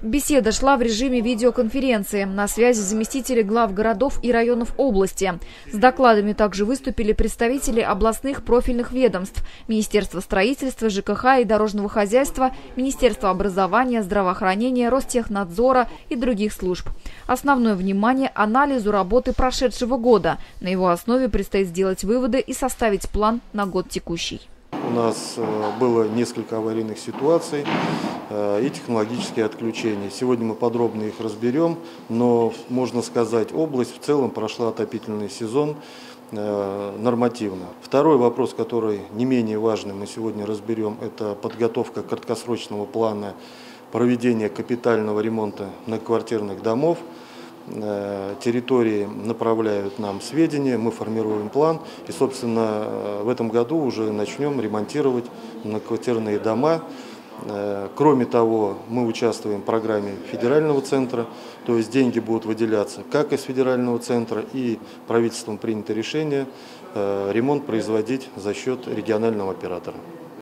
Беседа шла в режиме видеоконференции. На связи заместители глав городов и районов области. С докладами также выступили представители областных профильных ведомств, Министерства строительства, ЖКХ и дорожного хозяйства, Министерства образования, здравоохранения, Ростехнадзора и других служб. Основное внимание – анализу работы прошедшего года. На его основе предстоит сделать выводы и составить план на год текущий. У нас э, было несколько аварийных ситуаций и технологические отключения. Сегодня мы подробно их разберем, но можно сказать, область в целом прошла отопительный сезон э, нормативно. Второй вопрос, который не менее важный, мы сегодня разберем, это подготовка краткосрочного плана проведения капитального ремонта многоквартирных домов. Э, территории направляют нам сведения, мы формируем план и, собственно, э, в этом году уже начнем ремонтировать многоквартирные дома. Э, кроме того, мы участвуем в программе федерального центра, то есть деньги будут выделяться как из федерального центра и правительством принято решение ремонт производить за счет регионального оператора.